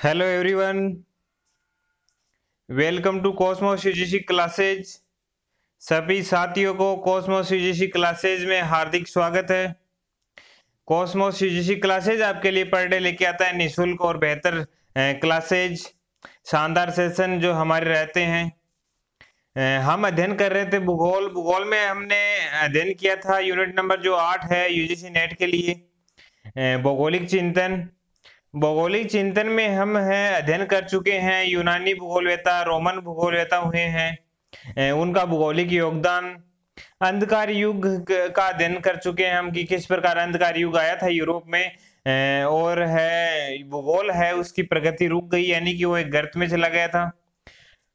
Hello everyone welcome to Cosmos UGC classes सभी साथियों को कॉस्मोस यूजीसी क्लासेज में हार्दिक स्वागत है। कॉस्मोस यूजीसी क्लासेज आपके लिए पर डे लेके आता है निशुल्क और बेहतर क्लासेज शानदार सेशन जो हमारे रहते हैं। हम अध्ययन कर रहे थे भूगोल। भूगोल में हमने अध्ययन किया था। यूनिट नंबर जो आठ है यूजीसी नेट के लिए। भौगोलिक चिंतन। भौगोलिक चिंतन में हम हैं, अध्ययन कर चुके हैं, यूनानी भूगोलवेता रोमन भूगोलवेता हुए हैं उनका भूगोलिक योगदान, अंधकार युग का अध्ययन कर चुके हैं हम कि किस प्रकार अंधकार युग आया था यूरोप में और है, भूगोल है, उसकी प्रगति रुक गई, यानी कि वो एक गर्त में चला गया था।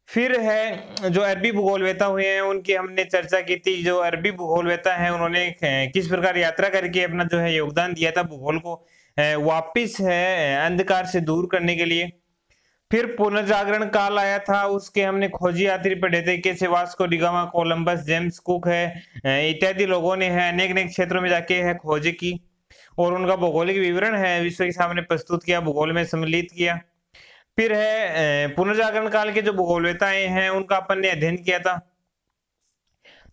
फिर है, जो अरबी भूगोलवेता हुए हैं, उनकी हमने चर्चा की थी, जो अरबी भूगोलवेता है, उन्होंने किस प्रकार यात्रा करके अपना जो है योगदान दिया था भूगोल को वापिस है, अंधकार से दूर करने के लिए। फिर पुनर्जागरण काल आया था, उसके हमने खोजी यात्री पढ़े थे कैसे Vasco da Gama Columbus, James Cook है इत्यादि लोगों ने है अनेक अनेक क्षेत्रों में जाके है, खोज की। और उनका भौगोलिक विवरण है, विश्व के सामने प्रस्तुत किया, भूगोल में सम्मिलित किया। फिर है पुनर्जागरण काल के जो भूगोलवेताएँ हैं, उनका अपन ने अध्ययन किया था।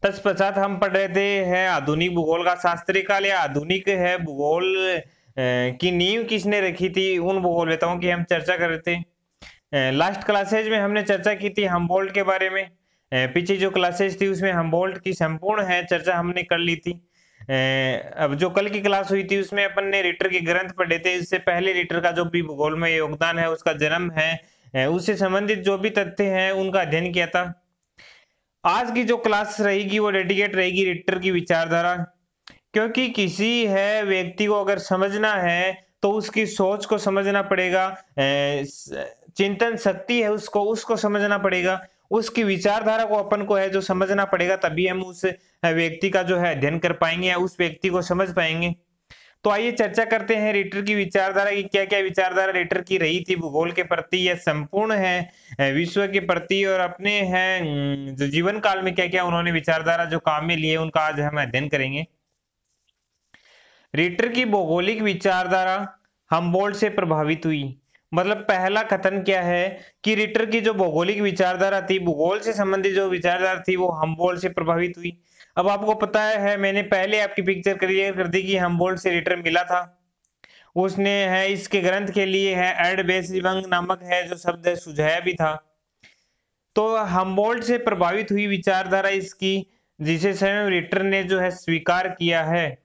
तत्पश्चात हम पढ़ रहे थे, है, आधुनिक भूगोल का शास्त्रीय काल या आधुनिक है, भूगोल की नींव किसने रखी थी, उन भूगोलवेताओं की हम चर्चा कर रहे थे। लास्ट क्लासेज में हमने चर्चा की थी हमबोल्ट के बारे में। पीछे जो क्लासेज थी उसमें हमबोल्ट की संपूर्ण है चर्चा हमने कर ली थी। अब जो कल की क्लास हुई थी उसमें अपन ने रिटर के ग्रंथ पढ़े थे। इससे पहले रिटर का जो भी भूगोल में योगदान है, उसका जन्म है उससे संबंधित जो भी तथ्य हैं, उनका अध्ययन किया था। आज की जो क्लास रहेगी वो डेडिकेट रहेगी रिटर की विचारधारा। क्योंकि किसी है व्यक्ति को अगर समझना है तो उसकी सोच को समझना पड़ेगा चिंतन शक्ति है उसको उसको समझना पड़ेगा। उसकी विचारधारा को अपन को है जो समझना पड़ेगा, तभी हम उस व्यक्ति का जो है अध्ययन कर पाएँगे या उस व्यक्ति को समझ पाएँगे। तो आइए चर्चा करते हैं रेटर की विचारधारा की क्या क्या विचारधारा रेटर की रही थी, भूगोल के प्रति या संपूर्ण है विश्व के प्रति और अपने हैं जो जीवन काल में क्या क्या उन्होंने विचारधारा जो काम में लिए, उनका आज हम अध्ययन करेंगे। रिटर की भौगोलिक विचारधारा हमबोल्ट से प्रभावित हुई। मतलब पहला कथन क्या है कि रिटर की जो भौगोलिक विचारधारा थी, भूगोल से संबंधित जो विचारधारा थी, वो हमबोल्ट से प्रभावित हुई। अब आपको पता है, मैंने पहले आपकी पिक्चर क्लियर कर दी कि हमबोल्ट से रिटर मिला था। उसने है, इसके ग्रंथ के लिए है एड बेसिवंग नामक है, जो शब्द है, सुझाया भी था। तो हमबोल्ट से प्रभावित हुई विचारधारा इसकी, जिसे स्वयं रिटर ने जो है स्वीकार किया है।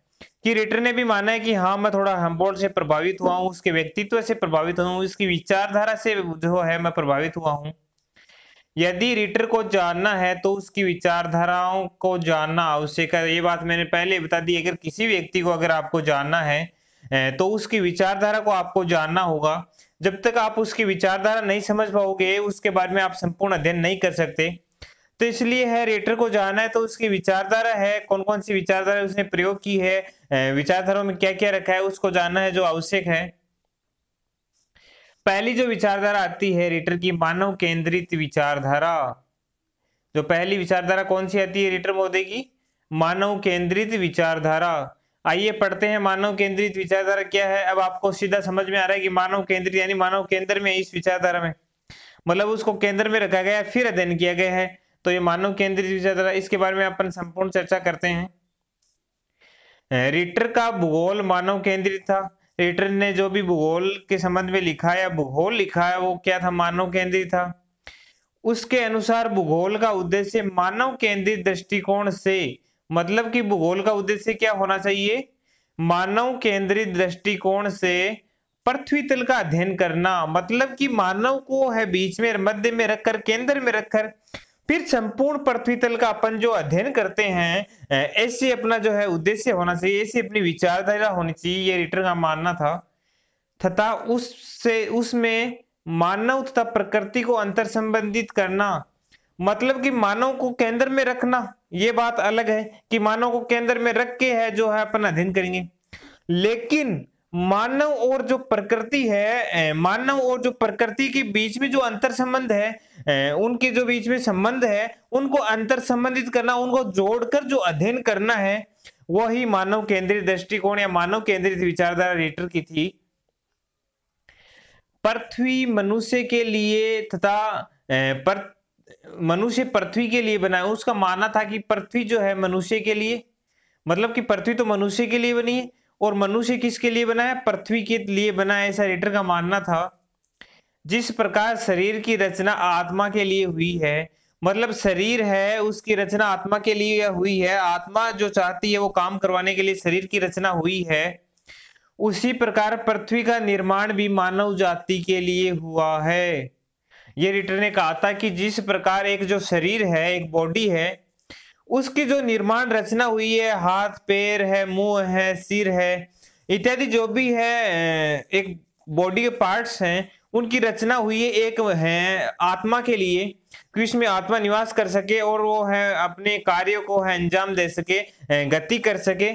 कि रेटर ने भी माना है कि हाँ मैं थोड़ा हमबोल्ड से प्रभावित हुआ हूँ, उसके व्यक्तित्व से प्रभावित हुआ हूँ, उसकी विचारधारा से जो है मैं प्रभावित हुआ हूँ। यदि रीटर को जानना है तो उसकी विचारधाराओं को जानना आवश्यक है। ये बात मैंने पहले बता दी, अगर किसी व्यक्ति को अगर आपको जानना है तो उसकी विचारधारा को आपको जानना होगा। जब तक आप उसकी विचारधारा नहीं समझ पाओगे, उसके बारे में आप संपूर्ण अध्ययन नहीं कर सकते। तो इसलिए है रेटर को जाना है तो उसकी विचारधारा है कौन कौन सी विचारधारा उसने प्रयोग की है विचारधारा में क्या क्या रखा है, उसको जानना है जो आवश्यक है। पहली जो विचारधारा आती है रेटर की मानव केंद्रित विचारधारा। जो पहली विचारधारा कौन सी आती है रेटर महोदय की? मानव केंद्रित विचारधारा। आइए पढ़ते हैं, मानव केंद्रित विचारधारा क्या है? अब आपको सीधा समझ में आ रहा है कि मानव केंद्रित, यानी मानव केंद्र में इस विचारधारा में। मतलब उसको केंद्र में रखा गया, फिर अध्ययन किया गया है। तो ये मानव केंद्रित विचारधारा, इसके बारे में अपन संपूर्ण चर्चा करते हैं। रिटर का भूगोल मानव केंद्रित था। रिटर ने जो भी भूगोल के संबंध में लिखा या भूगोल लिखा है, वो क्या था? मानव केंद्रित था। उसके अनुसार भूगोल का उद्देश्य मानव केंद्रित दृष्टिकोण से मतलब कि भूगोल का उद्देश्य क्या होना चाहिए? मानव केंद्रित दृष्टिकोण से पृथ्वी तल का अध्ययन करना मतलब कि मानव को है बीच में, मध्य में रखकर, केंद्र में रखकर फिर संपूर्ण पृथ्वी तल का अपन जो अध्ययन करते हैं ऐसे अपना जो है उद्देश्य होना चाहिए, ऐसी अपनी विचारधारा होनी चाहिए, ये रिटर का मानना था। तथा उससे, उसमें मानव तथा प्रकृति को अंतर संबंधित करना मतलब कि मानव को केंद्र में रखना, ये बात अलग है कि मानव को केंद्र में रख के है जो है अपन अध्ययन करेंगे। लेकिन मानव और जो प्रकृति है मानव और जो प्रकृति के बीच में जो अंतर संबंध है उनके जो बीच में संबंध है, उनको अंतर संबंधित करना, उनको जोड़कर जो अध्ययन करना है, वही मानव केंद्रित दृष्टिकोण या मानव केंद्रित विचारधारा रेटर की थी। पृथ्वी मनुष्य के लिए तथा पर, मनुष्य पृथ्वी के लिए बना, उसका मानना था कि पृथ्वी जो है मनुष्य के लिए मतलब कि पृथ्वी तो मनुष्य के लिए बनी है। और मनुष्य किसके लिए बना है पृथ्वी के लिए बना है ऐसा रेटर का मानना था। जिस प्रकार शरीर की रचना आत्मा के लिए हुई है मतलब शरीर है, उसकी रचना आत्मा के लिए हुई है। आत्मा जो चाहती है वो काम करवाने के लिए शरीर की रचना हुई है। उसी प्रकार पृथ्वी का निर्माण भी मानव जाति के लिए हुआ है। ये रिटर ने कहा था कि जिस प्रकार एक जो शरीर है, एक बॉडी है उसकी जो निर्माण रचना हुई है, हाथ, पैर है, मुँह है, सिर है, इत्यादि जो भी है एक बॉडी के पार्ट्स हैं, उनकी रचना हुई है एक, है, आत्मा के लिए। कि इसमें आत्मा निवास कर सके और वो है, अपने कार्यों को है, अंजाम दे सके गति कर सके।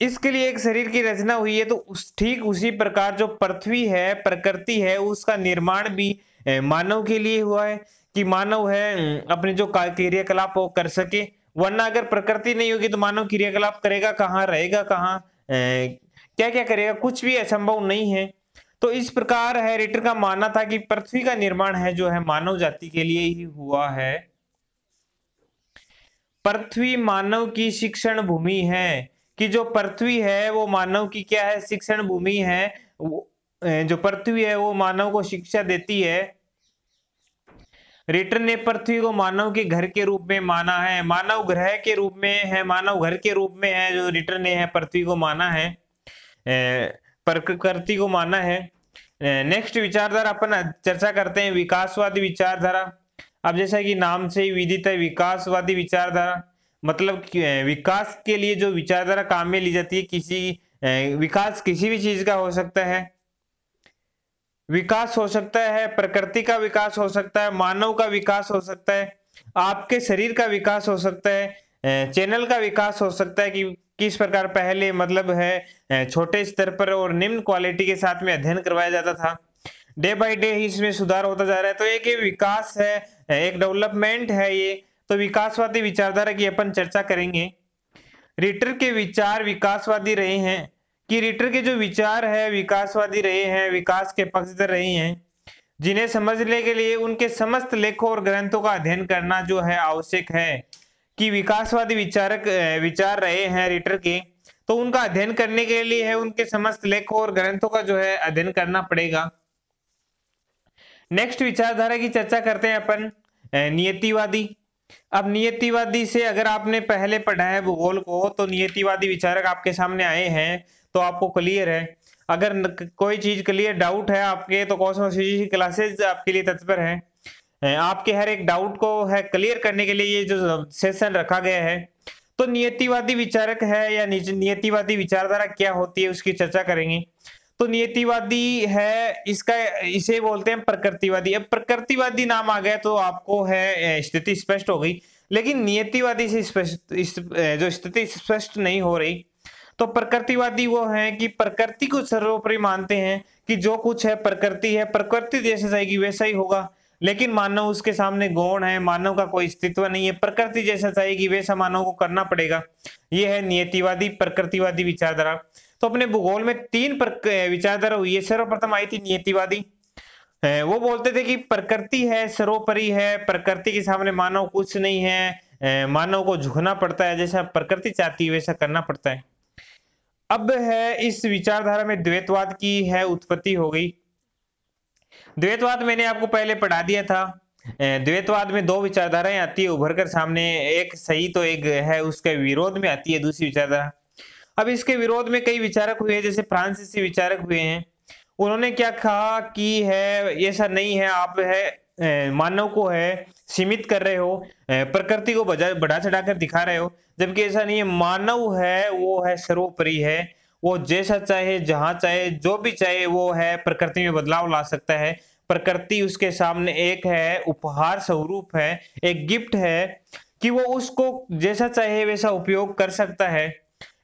इसके लिए एक शरीर की रचना हुई है तो उस, ठीक उसी प्रकार जो पृथ्वी है, प्रकृति है, उसका निर्माण भी मानव के लिए हुआ है। कि मानव है, अपने जो क्रियाकलाप वो कर सके। वरना अगर प्रकृति नहीं होगी तो मानव क्रियाकलाप करेगा कहाँ, रहेगा कहाँ? क्या क्या करेगा? कुछ भी असंभव नहीं है। तो इस प्रकार है, रिटर का मानना था कि पृथ्वी का निर्माण है, जो है मानव जाति के लिए ही हुआ है। पृथ्वी मानव की शिक्षण भूमि है। कि जो पृथ्वी है, वो मानव की क्या है? शिक्षण भूमि है। जो पृथ्वी है, वो मानव को शिक्षा देती है। रिटर ने पृथ्वी को मानव के घर के रूप में माना है। मानव ग्रह के रूप में है, मानव घर के रूप में है, जो रिटर ने है, पृथ्वी को माना है। प्रकृति को माना है। नेक्स्ट विचारधारा अपन चर्चा करते हैं, विकासवादी विचारधारा। अब जैसा कि नाम से ही विदित है, विकासवादी विचारधारा। मतलब विकास के लिए जो विचारधारा काम में ली जाती है, किसी विकास किसी भी चीज़ का हो सकता है। विकास हो सकता है, प्रकृति का विकास हो सकता है, मानव का विकास हो सकता है, आपके शरीर का विकास हो सकता है चैनल का विकास हो सकता है कि किस प्रकार पहले मतलब है छोटे स्तर पर और निम्न क्वालिटी के साथ में अध्ययन करवाया जाता था। डे बाय डे ही इसमें सुधार होता जा रहा है। तो एक ये विकास है एक डेवलपमेंट है ये। तो विकासवादी विचारधारा की अपन चर्चा करेंगे। रिटर के विचार विकासवादी रहे हैं। कि रिटर के जो विचार है, विकासवादी रहे हैं, विकास के पक्षधर रहे हैं, जिन्हें समझने के लिए उनके समस्त लेखों और ग्रंथों का अध्ययन करना जो है आवश्यक है, कि विकासवादी विचारक विचार रहे हैं रिटर के तो उनका अध्ययन करने के लिए है, उनके समस्त लेखों और ग्रंथों का जो है अध्ययन करना पड़ेगा। नेक्स्ट विचारधारा की चर्चा करते हैं अपन नियतिवादी। अब नियतिवादी से अगर आपने पहले पढ़ा है भूगोल को तो नियतिवादी विचारक आपके सामने आए हैं तो आपको क्लियर है। अगर कोई चीज़ क्लियर डाउट है आपके तो कॉस्मोस क्लासेज आपके लिए तत्पर है। आपके हर एक डाउट को है क्लियर करने के लिए ये जो सेशन रखा गया है तो नियतिवादी विचारक है या नियतिवादी विचारधारा क्या होती है उसकी चर्चा करेंगे। तो नियतिवादी है, इसका, इसे बोलते हैं प्रकृतिवादी। अब प्रकृतिवादी नाम आ गया तो आपको है स्थिति स्पष्ट हो गई। लेकिन नियतिवादी से स्पष्ट जो स्थिति स्पष्ट नहीं हो रही तो प्रकृतिवादी वो है कि प्रकृति को सर्वोपरि मानते हैं कि जो कुछ है प्रकृति है, प्रकृति जैसे चाहेगी वैसा ही होगा। लेकिन मानव उसके सामने गौण है, मानव का कोई अस्तित्व नहीं है, प्रकृति जैसा चाहेगी वैसा मानव को करना पड़ेगा। ये है नियतिवादी, प्रकृतिवादी विचारधारा। तो अपने भूगोल में तीन विचारधारा हुई है। सर्वप्रथम आई थी नियतिवादी। वो बोलते थे कि प्रकृति है, सर्वोपरि है, प्रकृति के सामने मानव कुछ नहीं है। मानव को झुकना पड़ता है, जैसा प्रकृति चाहती है, वैसा करना पड़ता है। अब है इस विचारधारा में द्वैतवाद की है उत्पत्ति हो गई। द्वैतवाद मैंने आपको पहले पढ़ा दिया था। द्वैतवाद में दो विचारधाराएँ आती है, उभर कर सामने, एक सही तो एक है, उसके विरोध में आती है दूसरी विचारधारा। अब इसके विरोध में कई विचारक हुए जैसे फ्रांसीसी विचारक हुए हैं। उन्होंने क्या कहा कि है ऐसा नहीं है, आप है मानव को है सीमित कर रहे हो प्रकृति को बढ़ा चढ़ाकर दिखा रहे हो, जबकि ऐसा नहीं है, मानव है, वो है सर्वोपरि है, वो जैसा चाहे, जहाँ चाहे, जो भी चाहे, वो है, प्रकृति में बदलाव ला सकता है, प्रकृति उसके सामने एक है, उपहार स्वरूप है, एक गिफ्ट है, कि वो उसको जैसा चाहे, वैसा उपयोग कर सकता है।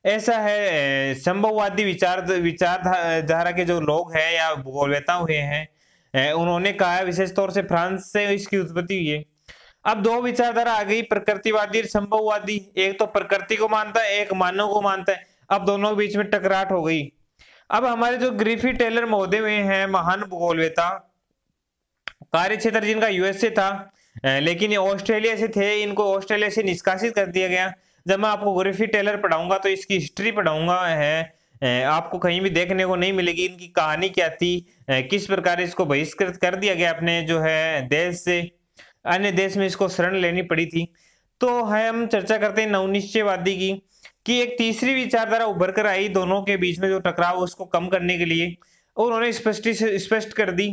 ऐसा है संभववादी विचार विचारधारा के जो लोग हैं या भूगोलवेता हुए हैं उन्होंने कहा, विशेष तौर से फ्रांस से इसकी उत्पत्ति हुई है। अब दो विचारधारा आ गई, प्रकृतिवादी और संभववादी। एक तो प्रकृति को मानता है, एक मानव को मानता है। अब दोनों के बीच में टकराट हो गई। अब हमारे जो ग्रीफी टेलर महोदय हुए हैं, महान भूगोलवेता कार्य क्षेत्र जिनका यूएसए था लेकिन ये ऑस्ट्रेलिया से थे, इनको ऑस्ट्रेलिया से निष्कासित कर दिया गया। जब मैं आपको ग्रीफी टेलर पढ़ाऊँगा तो इसकी हिस्ट्री पढ़ाऊँगा, है आपको कहीं भी देखने को नहीं मिलेगी। इनकी कहानी क्या थी? किस प्रकार इसको बहिष्कृत कर दिया गया अपने जो है देश से? अन्य देश में इसको शरण लेनी पड़ी थी। तो हम चर्चा करते हैं नवनिश्चयवादी की, कि एक तीसरी विचारधारा उभर कर आई दोनों के बीच में जो टकराव उसको कम करने के लिए। और उन्होंने स्पष्ट स्पष्ट कर दी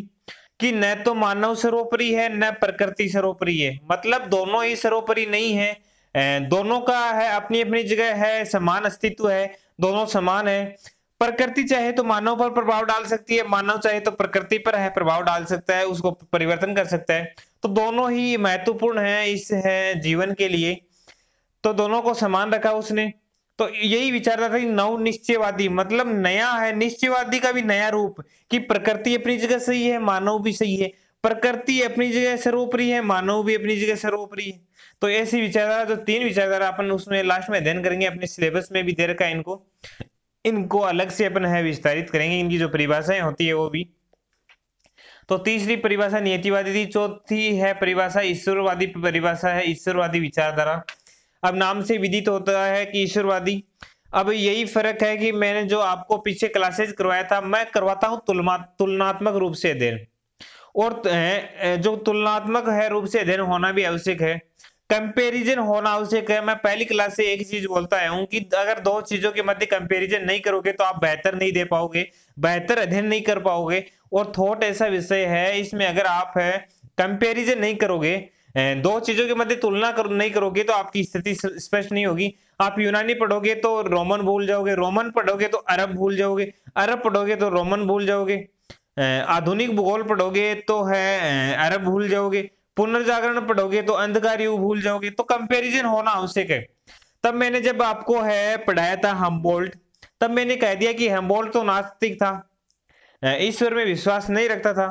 कि न तो मानव सर्वोपरि है, न प्रकृति सर्वोपरि है। मतलब दोनों ही सर्वोपरि नहीं है। दोनों का है अपनी अपनी जगह है, समान अस्तित्व है। दोनों समान है। प्रकृति चाहे तो मानव पर प्रभाव डाल सकती है, मानव चाहे तो प्रकृति पर है, प्रभाव डाल सकता है, उसको परिवर्तन कर सकता है। तो दोनों ही महत्वपूर्ण है इस है जीवन के लिए। तो दोनों को समान रखा उसने। तो यही विचारधारा थी नव निश्चयवादी। मतलब नया है, निश्चयवादी का भी नया रूप कि प्रकृति अपनी जगह सही है, मानव भी सही है। प्रकृति अपनी जगह सर्वोपरि है, मानव भी अपनी जगह सर्वोपरि है। तो ऐसी विचारधारा, जो तीन विचारधारा अपन उसमें लास्ट में अध्ययन करेंगे, अपने सिलेबस में भी दे रखा है इनको इनको अलग से अपन है विस्तारित करेंगे, इनकी जो परिभाषाएँ होती है वो भी। तो तीसरी परिभाषा नियतिवादी थी, चौथी है परिभाषा ईश्वरवादी परिभाषा है, ईश्वरवादी विचारधारा। अब नाम से विदित होता है कि ईश्वरवादी। अब यही फ़र्क है कि मैंने जो आपको पीछे क्लासेज करवाया था, मैं करवाता हूँ तुलना तुलनात्मक रूप से अध्ययन। और जो तुलनात्मक है रूप से अध्ययन होना भी आवश्यक है। कंपैरिजन होना आवश्यक है मैं पहली क्लास से एक चीज़ बोलता हूँ कि अगर दो चीज़ों के मध्य कंपैरिजन नहीं करोगे तो आप बेहतर नहीं दे पाओगे बेहतर अध्ययन नहीं कर पाओगे। और थॉट ऐसा विषय है इसमें अगर आप है कंपैरिजन नहीं करोगे दो चीज़ों के मध्य तुलना कर, नहीं करोगे तो आपकी स्थिति स्पष्ट नहीं होगी। आप यूनानी पढ़ोगे तो रोमन भूल जाओगे रोमन पढ़ोगे तो अरब भूल जाओगे अरब पढ़ोगे तो रोमन भूल जाओगे आधुनिक भूगोल पढ़ोगे तो है अरब भूल जाओगे। पुनर्जागरण पढ़ोगे तो अंधकार युग भूल जाओगे। तो कंपैरिजन होना आवश्यक है तब मैंने जब आपको है, पढ़ाया था हमबोल्ट तब मैंने कह दिया कि हमबोल्ट तो नास्तिक था। ईश्वर में विश्वास नहीं रखता था।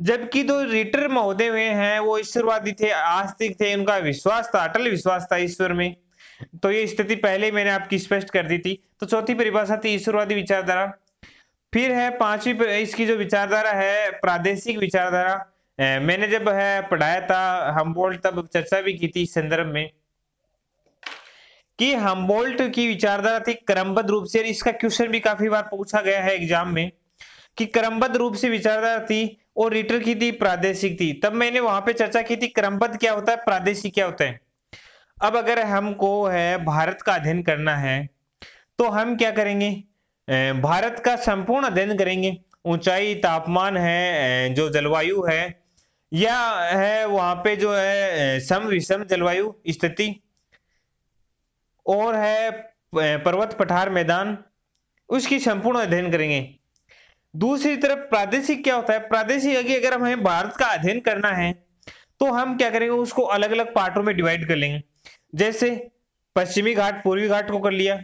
जबकि जो रिटर महोदय हुए हैं, वो ईश्वरवादी थे, आस्तिक थे, उनका विश्वास था, अटल विश्वास था ईश्वर में। तो ये स्थिति पहले मैंने आपकी स्पष्ट कर दी थी। तो चौथी परिभाषा थी ईश्वरवादी विचारधारा। फिर है पांचवी इसकी जो विचारधारा है, प्रादेशिक विचारधारा। मैंने जब, है, पढ़ाया था हमबोल्ट तब चर्चा भी की थी इस संदर्भ में कि हमबोल्ट की विचारधारा थी क्रमबद्ध रूप से इसका क्वेश्चन भी काफ़ी बार पूछा गया है एग्ज़ाम में कि क्रमबद्ध रूप से विचारधारा थी और रिटर की थी, प्रादेशिक थी। तब मैंने वहाँ पे चर्चा की थी क्रमबद्ध क्या होता है, प्रादेशिक क्या होता है। अब अगर हमको, है, भारत का अध्ययन करना है तो हम क्या करेंगे? भारत का संपूर्ण अध्ययन करेंगे। ऊंचाई, तापमान है जो जलवायु है या है वहाँ पे जो है सम विषम जलवायु स्थिति। और है पर्वत पठार मैदान। उसकी संपूर्ण अध्ययन करेंगे। दूसरी तरफ़ प्रादेशिक क्या होता है? प्रादेशिक अगर हमें भारत का अध्ययन करना है तो हम क्या करेंगे? उसको अलग अलग पार्टों में डिवाइड कर लेंगे। जैसे पश्चिमी घाट पूर्वी घाट को कर लिया,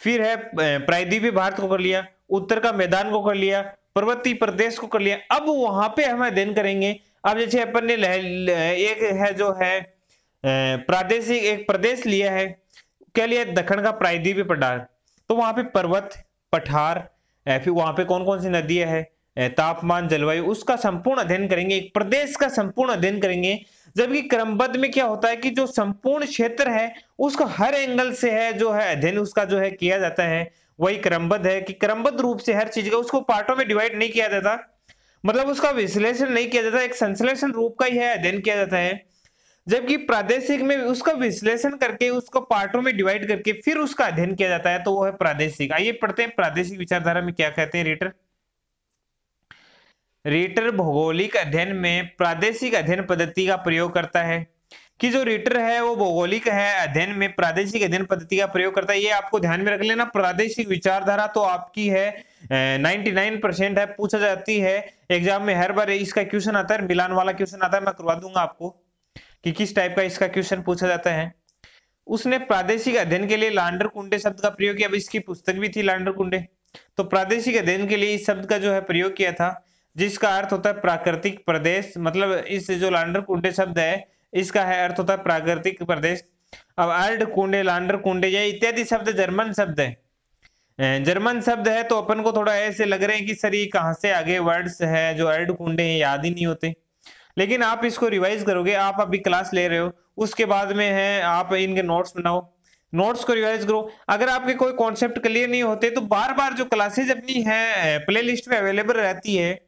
फिर है प्रायद्वीपीय भारत को कर लिया, उत्तर का मैदान को कर लिया पर्वतीय प्रदेश को कर लिया। अब वहाँ पे हम अध्ययन करेंगे। अब जैसे अपन ने एक है जो है प्रादेशिक, एक प्रदेश लिया है। क्या लिया? दक्षिण का प्रायद्वीपीय पठार। तो वहाँ पे पर्वत, पठार फिर वहाँ पे कौन कौन सी नदियाँ है? तापमान, जलवायु, उसका संपूर्ण अध्ययन करेंगे। एक प्रदेश का संपूर्ण अध्ययन करेंगे। जबकि क्रमबद्ध में क्या होता है कि जो संपूर्ण क्षेत्र है, उसको हर एंगल से है, जो है अध्ययन, उसका जो है किया जाता है। वही क्रमबद्ध है कि क्रमबद्ध रूप से हर चीज़ का उसको पार्टों में डिवाइड नहीं किया जाता। मतलब उसका विश्लेषण नहीं किया जाता, एक संश्लेषण रूप का ही है, अध्ययन किया जाता है। जबकि प्रादेशिक में उसका विश्लेषण करके, उसको पार्टों में डिवाइड करके फिर उसका अध्ययन किया जाता है तो वो है प्रादेशिक। आइए पढ़ते हैं प्रादेशिक विचारधारा में क्या कहते हैं रेटर। रेटर भौगोलिक अध्ययन में प्रादेशिक अध्ययन पद्धति का प्रयोग करता है। कि जो रेटर है, वो भौगोलिक है, अध्ययन में, प्रादेशिक अध्ययन पद्धति का प्रयोग करता है, ये आपको ध्यान में रख लेना। प्रादेशिक विचारधारा तो आपकी है 99 परसेंट है, पूछा जाती है। एग्ज़ाम में हर बार इसका क्वेश्चन आता है, मिलान वाला क्वेश्चन आता है, मैं करवा दूँगा आपको कि किस टाइप का इसका क्वेश्चन पूछा जाता है। उसने प्रादेशिक अध्ययन के लिए लांडर कुंडे शब्द का प्रयोग किया, अब इसकी पुस्तक भी थी लांडर कुंडे तो प्रादेशिक अध्ययन के लिए इस शब्द का जो है प्रयोग किया था, जिसका अर्थ होता है प्राकृतिक प्रदेश मतलब इस जो लांडर कुंडे शब्द है इसका है अर्थ होता है प्राकृतिक प्रदेश। अब अर्ड कुंडे, लांडर कुंडे, या इत्यादि शब्द जर्मन शब्द है। जर्मन शब्द है तो अपन को थोड़ा ऐसे लग रहे हैं कि सर ये कहाँ से आगे वर्ड्स है जो अर्ड कुंडे हैं, याद ही नहीं होते। लेकिन आप इसको रिवाइज करोगे, आप अभी क्लास ले रहे हो, उसके बाद में है, आप इनके नोट्स बनाओ। नोट्स को रिवाइज करो। अगर आपके कोई कॉन्सेप्ट क्लियर नहीं होते तो बार बार जो क्लासेज अपनी है प्ले लिस्ट में अवेलेबल रहती है,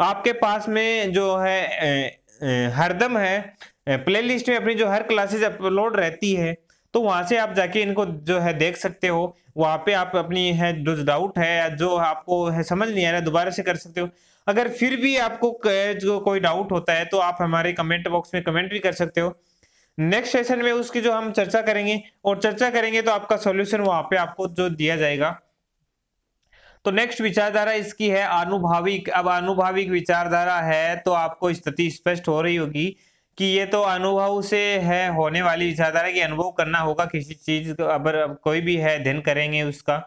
आपके पास में जो है हरदम है प्ले लिस्ट में अपनी जो हर क्लासेज अपलोड रहती है तो वहाँ से आप जाके इनको जो है देख सकते हो। वहाँ पे आप अपनी है जो डाउट है या जो आपको है समझ नहीं आ रहा, दोबारा से कर सकते हो। अगर फिर भी आपको जो कोई डाउट होता है तो आप हमारे कमेंट बॉक्स में कमेंट भी कर सकते हो। नेक्स्ट सेशन में उसकी जो हम चर्चा करेंगे, और चर्चा करेंगे तो आपका सॉल्यूशन वहाँ पे आपको जो दिया जाएगा। तो नेक्स्ट विचारधारा इसकी है अनुभाविक अब अनुभाविक विचारधारा है तो आपको स्थिति स्पष्ट हो रही होगी। कि ये तो अनुभव से है, होने वाली विचारधारा की अनुभव करना होगा किसी चीज़ अगर कोई भी है अध्ययन करेंगे उसका।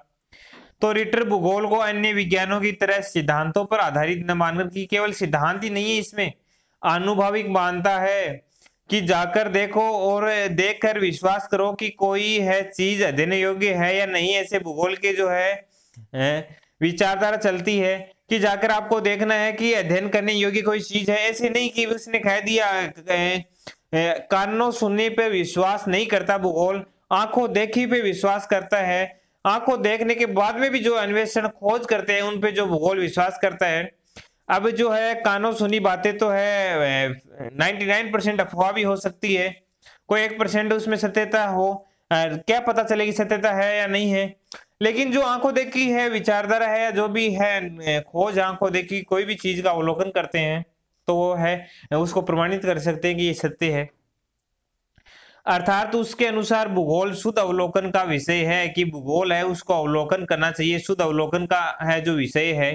तो रिटर भूगोल को अन्य विज्ञानों की तरह सिद्धांतों पर आधारित न मानकर कि केवल सिद्धांत ही नहीं है इसमें अनुभाविक मानता है कि जाकर देखो और देखकर विश्वास करो कि कोई है, चीज़ अध्ययन योग्य है या नहीं, ऐसे भूगोल के जो है, विचारधारा चलती है। कि जाकर आपको देखना है कि अध्ययन करने योग्य कोई चीज़ है। ऐसे नहीं कि उसने कह दिया कानों सुनने पे विश्वास नहीं करता भूगोल। आँखों देखी पे विश्वास करता है। आँखों देखने के बाद में भी जो अन्वेषण खोज करते हैं, उन पे जो भूगोल विश्वास करता है, अब जो है कानों सुनी बातें तो है 99 परसेंट अफवाह भी हो सकती है। कोई एक परसेंट उसमें सत्यता हो क्या पता चलेगी सत्यता है या नहीं है। लेकिन जो आँखों देखी है, विचारधारा है या जो भी है, खोज आँखों देखी, कोई भी चीज़ का अवलोकन करते हैं तो वो है, उसको प्रमाणित कर सकते हैं कि ये सत्य है। अर्थात उसके अनुसार भूगोल शुद्ध अवलोकन का विषय है कि भूगोल है, उसको अवलोकन करना चाहिए, शुद्ध अवलोकन का है जो विषय है।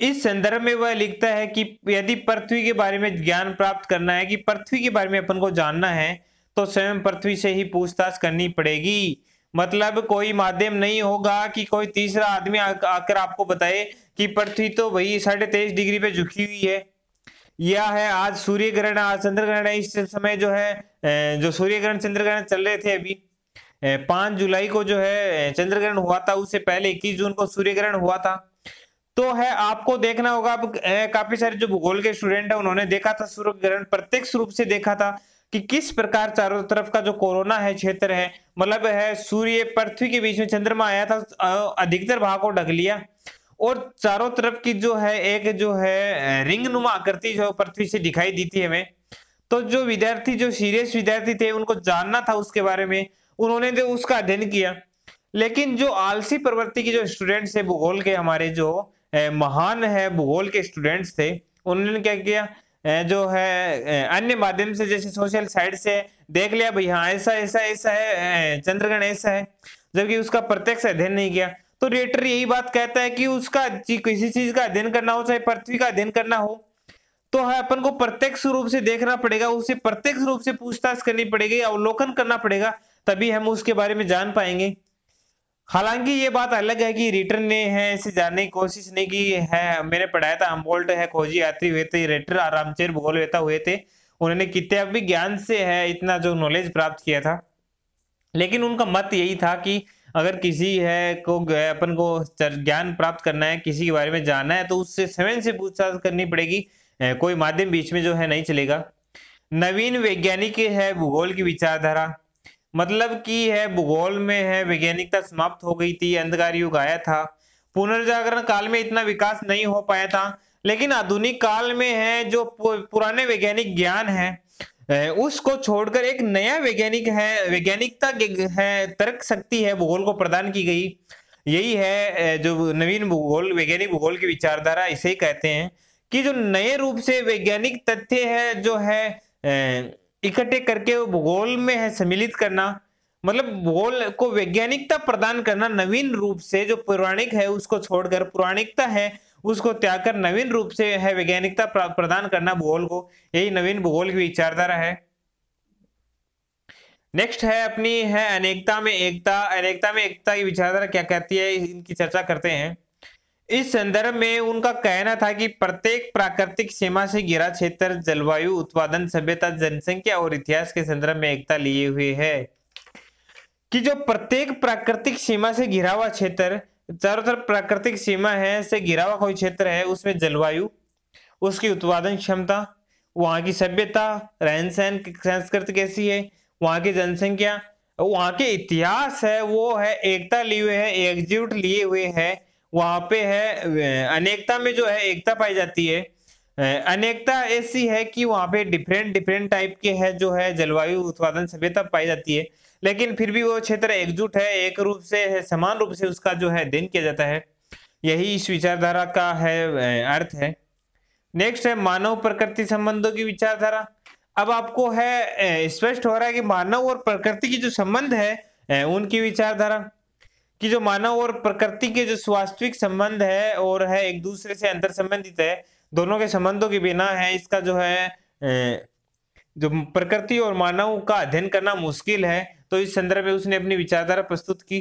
इस संदर्भ में वह लिखता है कि यदि पृथ्वी के बारे में ज्ञान प्राप्त करना है, कि पृथ्वी के बारे में अपन को जानना है तो स्वयं पृथ्वी से ही पूछताछ करनी पड़ेगी। मतलब कोई माध्यम नहीं होगा कि कोई तीसरा आदमी आकर आपको बताए कि पृथ्वी तो वही साढ़े तेईस डिग्री पे झुकी हुई है। यह है आज सूर्य ग्रहण आज चंद्र ग्रहण है इस समय जो है जो सूर्य ग्रहण चंद्र ग्रहण चल रहे थे अभी। पाँच जुलाई को जो है चंद्र ग्रहण हुआ था, उससे पहले इक्कीस जून को सूर्य ग्रहण हुआ था। तो है, आपको देखना होगा, अब काफ़ी सारे जो भूगोल के स्टूडेंट है, उन्होंने देखा था सूर्य ग्रहण प्रत्यक्ष रूप से देखा था। कि किस प्रकार चारों तरफ़ का जो कोरोना है क्षेत्र है मतलब है सूर्य पृथ्वी के बीच में चंद्रमा आया था अधिकतर भाग को ढक लिया। और चारों तरफ़ की जो है, एक जो है रिंग नुमा आकृति जो पृथ्वी से दिखाई दी थी हमें तो जो विद्यार्थी, जो सीरियस विद्यार्थी थे, उनको जानना था उसके बारे में, उन्होंने जो उसका अध्ययन किया। लेकिन जो आलसी प्रवृत्ति के जो स्टूडेंट्स है भूगोल के हमारे जो महान है, भूगोल के स्टूडेंट्स थे, उन्होंने क्या किया? जो है अन्य माध्यम से, जैसे सोशल साइट से देख लिया, भाई हाँ ऐसा ऐसा ऐसा है चंद्रग्रहण ऐसा है, जबकि उसका प्रत्यक्ष अध्ययन नहीं किया। तो रेटर यही बात कहता है कि उसका किसी चीज़ का अध्ययन करना हो, चाहे पृथ्वी का अध्ययन करना हो तो है, अपन को प्रत्यक्ष रूप से देखना पड़ेगा, उसे प्रत्यक्ष रूप से पूछताछ करनी पड़ेगी, अवलोकन करना पड़ेगा, तभी हम उसके बारे में जान पाएँगे। हालाँकि ये बात अलग है कि रिटर ने है, इसे जानने की कोशिश नहीं की है। मैंने पढ़ाया था बोल्ट है, खोजी यात्री हुए थे, रिटर आरामचेर भूगोल वेता हुए थे। उन्होंने किताबी ज्ञान से है, इतना जो नॉलेज प्राप्त किया था। लेकिन उनका मत यही था कि अगर किसी है को अपन को ज्ञान प्राप्त करना है, किसी के बारे में जानना है तो उससे स्वयं से पूछताछ करनी पड़ेगी। कोई माध्यम बीच में जो है नहीं चलेगा। नवीन वैज्ञानिक है, भूगोल की विचारधारा। मतलब कि है, भूगोल में है, वैज्ञानिकता समाप्त हो गई थी, अंधकार युग आया था। पुनर्जागरण काल में इतना विकास नहीं हो पाया था, लेकिन आधुनिक काल में है, जो पुराने वैज्ञानिक ज्ञान है उसको छोड़कर एक नया वैज्ञानिक है, वैज्ञानिकता है, तर्क शक्ति है, भूगोल को प्रदान की गई। यही है जो नवीन भूगोल, वैज्ञानिक भूगोल की विचारधारा, इसे ही कहते हैं कि जो नए रूप से वैज्ञानिक तथ्य है, जो है इकट्ठे करके भूगोल में है, सम्मिलित करना मतलब भूगोल को वैज्ञानिकता प्रदान करना नवीन रूप से, जो पौराणिक है, उसको छोड़कर पौराणिकता है, उसको त्याग कर नवीन रूप से है, वैज्ञानिकता प्रदान करना भूगोल को। यही नवीन भूगोल की विचारधारा है। नेक्स्ट है अपनी, है अनेकता में एकता। अनेकता में एकता की विचारधारा क्या कहती है? इनकी चर्चा करते हैं। इस संदर्भ में उनका कहना था कि प्रत्येक प्राकृतिक सीमा से घिरा क्षेत्र जलवायु, उत्पादन, सभ्यता, जनसंख्या और इतिहास के संदर्भ में एकता लिए हुए है। कि जो प्रत्येक प्राकृतिक सीमा से घिरा हुआ क्षेत्र, चारों तरफ़ प्राकृतिक सीमा है, से घिरा हुआ कोई क्षेत्र है, उसमें जलवायु, उसकी उत्पादन क्षमता, वहाँ की सभ्यता रहन सहन संस्कृति कैसी है, वहाँ की जनसंख्या, वहाँ के इतिहास है, वो है, एकता लिए हुए है, एकजुट लिए हुए है वहाँ पे है अनेकता में जो है, एकता पाई जाती है। अनेकता ऐसी है कि वहाँ पे डिफरेंट डिफरेंट टाइप के है जो है, जलवायु उत्पादन सभ्यता पाई जाती है। लेकिन फिर भी वो क्षेत्र एकजुट है, एक रूप से समान रूप से उसका जो है दिन किया जाता है। यही इस विचारधारा का है अर्थ है। नेक्स्ट है, मानव प्रकृति संबंधों की विचारधारा। अब आपको है स्पष्ट हो रहा है कि मानव और प्रकृति की जो संबंध है उनकी विचारधारा। कि जो मानव और प्रकृति के जो वास्तविक संबंध है और है एक दूसरे से अंतर संबंधित है, दोनों के संबंधों के बिना है, इसका जो है जो प्रकृति और मानव का अध्ययन करना मुश्किल है तो इस संदर्भ में उसने अपनी विचारधारा प्रस्तुत की।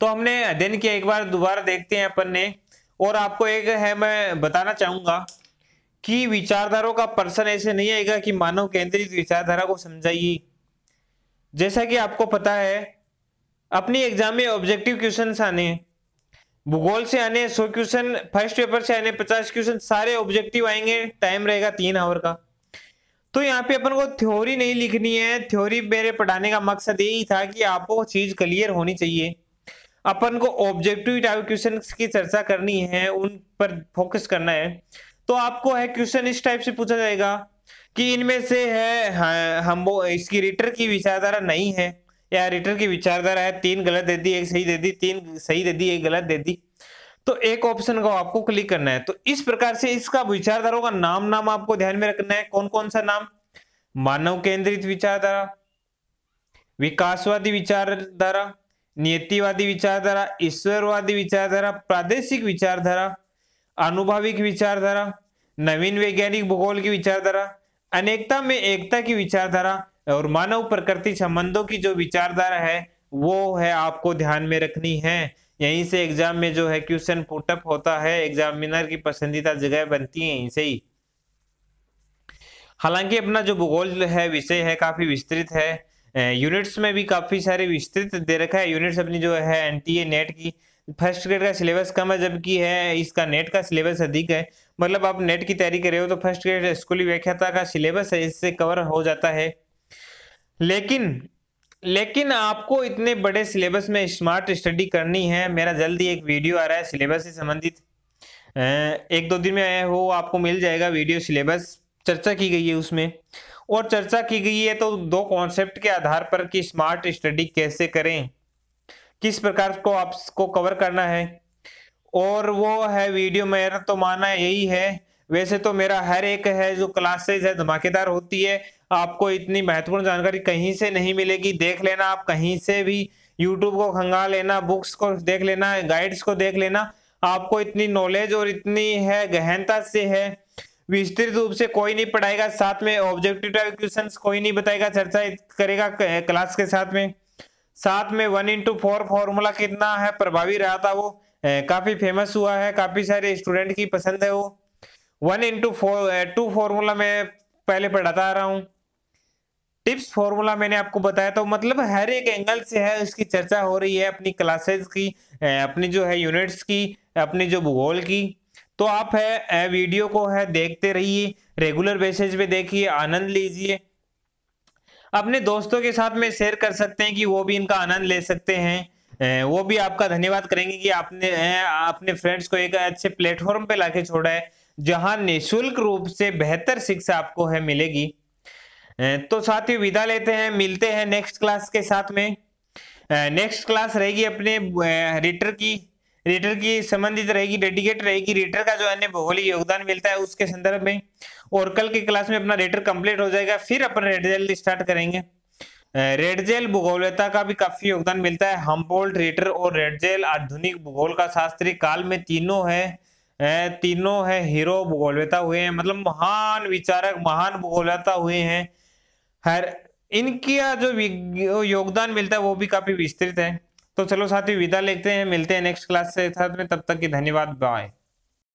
तो हमने अध्ययन किया, एक बार दोबारा देखते हैं अपन ने, और आपको एक है, मैं बताना चाहूँगा कि विचारधारा का पर्सन ऐसे नहीं आएगा कि मानव केंद्रित विचारधारा को समझाइए। जैसा कि आपको पता है अपनी एग्ज़ाम में ऑब्जेक्टिव क्वेश्चन आने भूगोल से आने सौ क्वेश्चन फ़र्स्ट पेपर से आने पचास क्वेश्चन सारे ऑब्जेक्टिव आएँगे टाइम रहेगा तीन आवर का। तो यहाँ पे अपन को थ्योरी नहीं लिखनी है थ्योरी मेरे पढ़ाने का मकसद यही था कि आपको चीज़ क्लियर होनी चाहिए। अपन को ऑब्जेक्टिव टाइप क्वेश्चन की चर्चा करनी है उन पर फोकस करना है। तो आपको है क्वेश्चन इस टाइप से पूछा जाएगा कि इनमें से है हाँ, हम वो इसकी रिटर की विचारधारा नहीं है। या रिटर की विचारधारा है, तीन गलत दे दी, एक सही दे दी, तीन सही दे दी, एक गलत दे दी। तो एक ऑप्शन को आपको क्लिक करना है। तो इस प्रकार से इसका विचारधारा का नाम नाम आपको ध्यान में रखना है। कौन कौन सा नाम? मानव केंद्रित विचारधारा, विकासवादी विचारधारा, नियतिवादी विचारधारा, ईश्वरवादी विचारधारा, प्रादेशिक विचारधारा अनुभाविक विचारधारा, नवीन वैज्ञानिक भूगोल की विचारधारा, अनेकता में एकता की विचारधारा और मानव प्रकृति संबंधों की जो विचारधारा है, वो है आपको ध्यान में रखनी है। यहीं से एग्ज़ाम में जो है क्वेश्चन पुटअप होता है एग्जामिनर की पसंदीदा जगह बनती है यहीं से ही। हालाँकि अपना जो भूगोल है, विषय है, काफ़ी विस्तृत है। यूनिट्स में भी काफ़ी सारे विस्तृत दे रखा है। यूनिट्स अपनी जो है एनटीए नेट की फ़र्स्ट ग्रेड का सिलेबस कम है जबकि है, इसका नेट का सिलेबस अधिक है। मतलब आप नेट की तैयारी कर रहे हो तो फ़र्स्ट ग्रेड स्कूली व्याख्याता का सिलेबस है, इससे कवर हो जाता है। लेकिन लेकिन आपको इतने बड़े सिलेबस में स्मार्ट स्टडी करनी है। मेरा जल्दी एक वीडियो आ रहा है सिलेबस से संबंधित। एक दो दिन में वो आपको मिल जाएगा वीडियो सिलेबस चर्चा की गई है उसमें। और चर्चा की गई है तो दो कॉन्सेप्ट के आधार पर कि स्मार्ट स्टडी कैसे करें। किस प्रकार को आपको कवर करना है। और वो है वीडियो मेरा तो माना यही है। वैसे तो मेरा हर एक है जो क्लासेज है, धमाकेदार होती है। आपको इतनी महत्वपूर्ण जानकारी कहीं से नहीं मिलेगी, देख लेना, आप कहीं से भी यूट्यूब को खंगा लेना बुक्स को देख लेना गाइड्स को देख लेना, आपको इतनी नॉलेज और इतनी है, गहनता से है, विस्तृत रूप से कोई नहीं पढ़ाएगा, साथ में ऑब्जेक्टिव टाइप क्वेश्चंस कोई नहीं बताएगा, चर्चा करेगा क्लास के साथ में। साथ में वन इंटू फोर फॉर्मूला कितना है, प्रभावी रहा था वो। काफ़ी फ़ेमस हुआ है, काफ़ी सारे स्टूडेंट की पसंद है वो। One into four two formula में पहले पढ़ाता आ रहा हूँ। टिप्स, फॉर्मूला मैंने आपको बताया तो मतलब हर एक एंगल से है इसकी चर्चा हो रही है अपनी क्लासेस की अपनी जो है यूनिट्स की, अपनी जो भूगोल की। तो आप है वीडियो को है, देखते रहिए रेगुलर बेसिस पे देखिए, आनंद लीजिए। अपने दोस्तों के साथ में शेयर कर सकते हैं कि वो भी इनका आनंद ले सकते हैं। वो भी आपका धन्यवाद करेंगे कि आपने अपने फ्रेंड्स को एक अच्छे प्लेटफॉर्म पे लाके छोड़ा है, जहाँ निशुल्क रूप से बेहतर शिक्षा आपको है मिलेगी। तो साथ ही विदा लेते हैं, मिलते हैं नेक्स्ट क्लास के साथ में। नेक्स्ट क्लास रहेगी अपने रिटर की। रीटर की संबंधित रहेगी डेडिकेट रहेगी। रीटर का जो अन्य भौगोलिक योगदान मिलता है, उसके संदर्भ में। और कल की क्लास में अपना रेटर कंप्लीट हो जाएगा, फिर अपन रेड जेल स्टार्ट करेंगे। रेड जेल भूगोलता का भी काफ़ी योगदान मिलता है। हमबोल्ट रेटर और रेड जेल आधुनिक भूगोल का शास्त्रीय काल में तीनों है। तीनों है हीरो भूगोलता हुए हैं। मतलब महान विचारक, महान भूगोलता हुए हैं। हर इनकी जो योगदान मिलता है, वो भी काफ़ी विस्तृत है। तो चलो साथी, विदा लेते हैं, मिलते हैं नेक्स्ट क्लास से। साथ में तब तक की धन्यवाद बाय